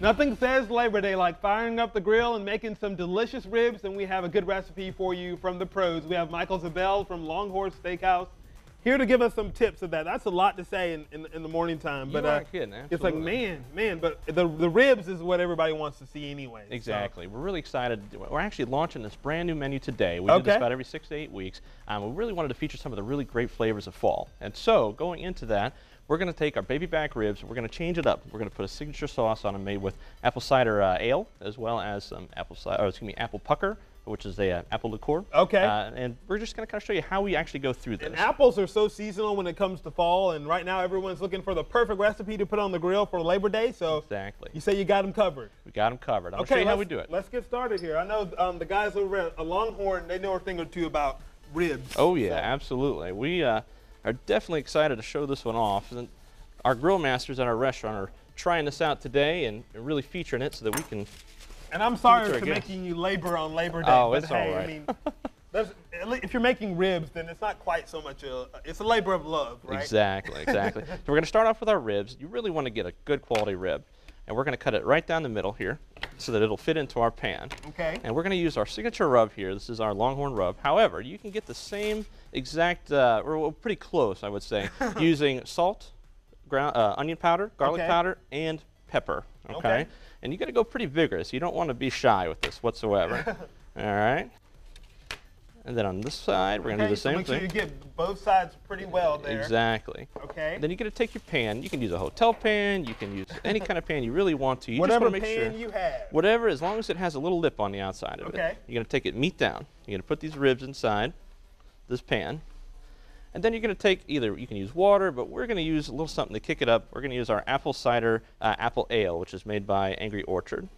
Nothing says Labor Day like firing up the grill and making some delicious ribs, and we have a good recipe for you from the pros. We have Michael Zabel from Longhorn Steakhouse here to give us some tips of that. That's a lot to say in, in, in the morning time, but uh, aren't kidding, it's like man, man. But the the ribs is what everybody wants to see anyway. so- Exactly. We're really excited. We're actually launching this brand new menu today. We do this about every six to eight weeks. Um, we really wanted to feature some of the really great flavors of fall. And so, going into that, we're going to take our baby back ribs. We're going to change it up. We're going to put a signature sauce on them made with apple cider uh, ale, as well as some apple cider, or excuse me, apple pucker, which is a uh, apple liqueur. Okay. Uh, and we're just going to kind of show you how we actually go through this. And apples are so seasonal when it comes to fall, and right now everyone's looking for the perfect recipe to put on the grill for Labor Day. So Exactly. you say you got them covered. We got them covered. I'm going to show you how we do it. Let's get started here. I know um, the guys over at Longhorn, they know a thing or two about ribs. Oh yeah, So- absolutely. We uh, are definitely excited to show this one off. And our grill masters at our restaurant are trying this out today and really featuring it so that we can. And I'm sorry for making you labor on Labor Day. Oh, but it's all hey, I mean, there's, at lea- if you're making ribs, then it's not quite so much a. It's a labor of love, right? Exactly, exactly. so we're going to start off with our ribs. You really want to get a good quality rib, and we're going to cut it right down the middle here, so that it'll fit into our pan. Okay. And we're going to use our signature rub here. This is our Longhorn rub. However, you can get the same exact, uh, or well, pretty close, I would say, using salt, ground, uh, onion powder, garlic Okay. powder, and pepper. Okay. Okay. And you got to go pretty vigorous. You don't want to be shy with this whatsoever. All right. And then on this side, we're going to do the so same make thing. sure you get both sides pretty well there. Exactly. Okay. Then you're going to take your pan. You can use a hotel pan. You can use any kind of pan you really want to. You Whatever just want to make pan sure. you have. Whatever, as long as it has a little lip on the outside of Okay. it. Okay. You're going to take it meat down. You're going to put these ribs inside this pan. And then you're going to take either, you can use water, but we're going to use a little something to kick it up. We're going to use our apple cider uh, apple ale, which is made by Angry Orchard.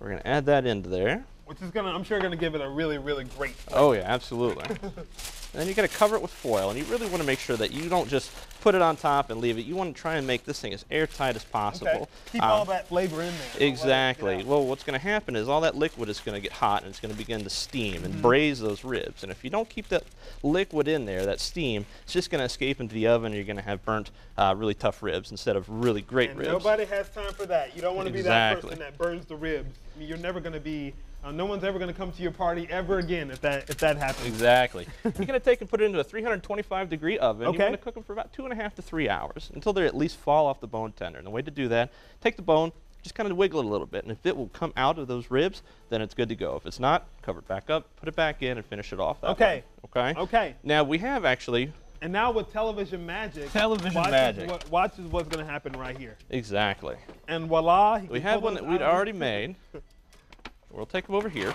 We're going to add that into there. Which is gonna, I'm sure, gonna give it a really, really great. Oh yeah, absolutely. and then you got to cover it with foil, and you really want to make sure that you don't just put it on top and leave it. You want to try and make this thing as airtight as possible. Okay. Keep Um, all that flavor in there. Don't it get Exactly. Well, what's going to happen is all that liquid is going to get hot and it's going to begin to steam and braise those ribs. And if you don't keep that liquid in there, that steam, it's just going to escape into the oven and you're going to have burnt, uh, really tough ribs instead of really great And ribs. nobody has time for that. You don't want to be that person that burns the ribs. I mean, you're never going to be. Uh, no one's ever going to come to your party ever again if that if that happens. Exactly. You're going to take and put it into a 325 degree oven. Okay. You're going to cook them for about two and a half to three hours until they at least fall off the bone tender. And the way to do that, take the bone, just kind of wiggle it a little bit. And if it will come out of those ribs, then it's good to go. If it's not, cover it back up, put it back in, and finish it off. that Okay. way. Okay. Okay. Now we have actually And now with television magic, Television watch magic. Is what, watch is what's going to happen right here. exactly. And voila, We have one that we'd already made. We'll take them over here.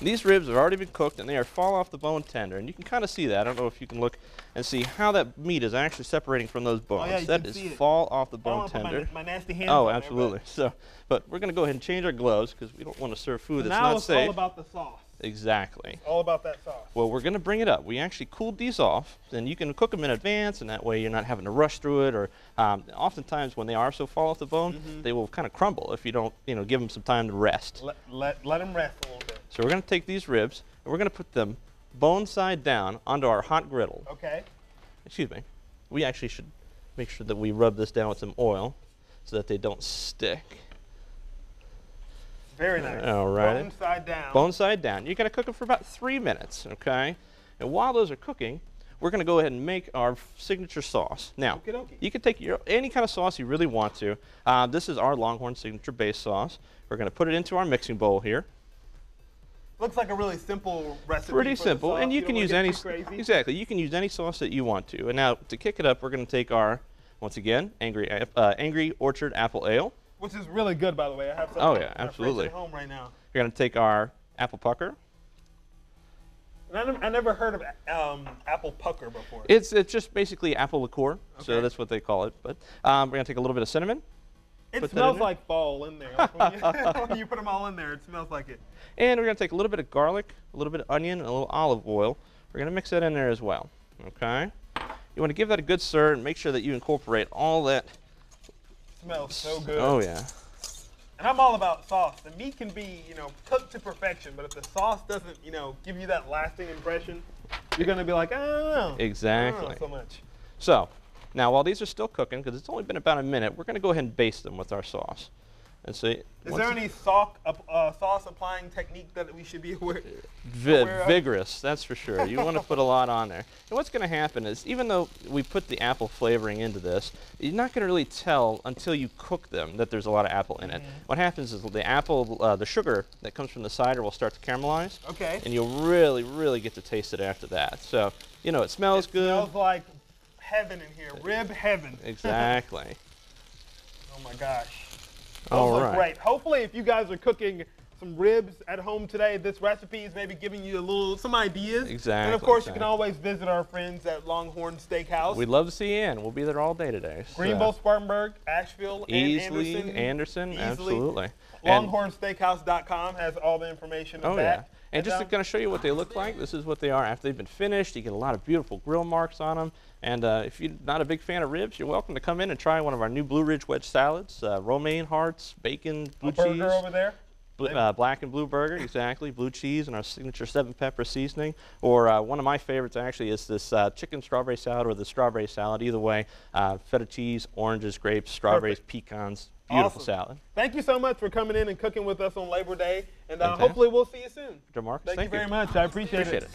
These ribs have already been cooked and they are fall off the bone tender. And you can kind of see that. I don't know if you can look and see how that meat is actually separating from those bones. Oh, yeah, you that is see it. Fall-off-the-bone wanna my, tender. my nasty hands Oh, on there, but absolutely. So, but we're going to go ahead and change our gloves because we don't want to serve food that's now not it's safe. all about the sauce. Exactly. All about that sauce. Well, we're going to bring it up. We actually cooled these off, and you can cook them in advance, and that way you're not having to rush through it. Or um, oftentimes when they are so fall off the bone, Mm-hmm. they will kind of crumble if you don't, you know, give them some time to rest. Let let let them rest a little bit. So we're going to take these ribs, and we're going to put them bone side down onto our hot griddle. Okay. Excuse me. We actually should make sure that we rub this down with some oil so that they don't stick. Very nice. All right. Bone side down. bone side down. You're going to cook them for about three minutes, okay? And while those are cooking, we're going to go ahead and make our signature sauce. Now, Okie dokie. you can take your, any kind of sauce you really want to. Uh, this is our Longhorn signature base sauce. We're going to put it into our mixing bowl here. Looks like a really simple recipe. Pretty simple, and you don't can use any Crazy. exactly. You can use any sauce that you want to. And now to kick it up, we're going to take our once again Angry uh, Angry Orchard Apple Ale. Which is really good, by the way. I have some. Oh, yeah, absolutely. At home right now. We're going to take our apple pucker. And I, never, I never heard of um, apple pucker before. It's it's just basically apple liqueur, so that's what they call it. But um, we're going to take a little bit of cinnamon. it put that in smells like fall in there. When, you, when you put them all in there, it smells like it. And we're going to take a little bit of garlic, a little bit of onion, and a little olive oil. We're going to mix that in there as well. Okay? You want to give that a good stir and make sure that you incorporate all that. Smells so oh, good. Oh, yeah. And I'm all about sauce. The meat can be, you know, cooked to perfection, but if the sauce doesn't, you know, give you that lasting impression, you're gonna be like, I don't know. I don't know Exactly. so much. So, Now, while these are still cooking, because it's only been about a minute, we're going to go ahead and baste them with our sauce. And so, Is there any sauce, uh, sauce applying technique that we should be aware? Vi- aware of? vigorous, that's for sure. You want to put a lot on there. And what's going to happen is, even though we put the apple flavoring into this, you're not going to really tell until you cook them that there's a lot of apple in it. Mm-hmm. What happens is the apple, uh, the sugar that comes from the cider will start to caramelize, Okay. and you'll really, really get to taste it after that. So, you know, it smells it good. smells like heaven in here, rib heaven. exactly. Oh my gosh. Those All right. great. Hopefully, if you guys are cooking some ribs at home today, this recipe is maybe giving you a little some ideas. Exactly. And of Exactly, course, you can always visit our friends at Longhorn Steakhouse. We'd love to see you in. We'll be there all day today. so- Greenville, Spartanburg, Asheville, and Easley, Anderson. Anderson, Easley. absolutely. LonghornSteakhouse.com has all the information of Oh that. yeah. And just to kind of show you what they look like, this is what they are after they've been finished. You get a lot of beautiful grill marks on them. And uh, if you're not a big fan of ribs, you're welcome to come in and try one of our new Blue Ridge wedge salads. Uh, romaine hearts, bacon, blue a burger cheese, over there. bl- uh, black and blue burger, exactly, blue cheese, and our signature seven pepper seasoning. Or uh, one of my favorites actually is this uh, chicken strawberry salad or the strawberry salad. Either way, uh, feta cheese, oranges, grapes, strawberries, pecans. Beautiful Awesome. salad. Thank you so much for coming in and cooking with us on Labor Day. And uh, hopefully, we'll see you soon. Mr. Marcus, Thank, thank you very much. I appreciate, Appreciate it. it.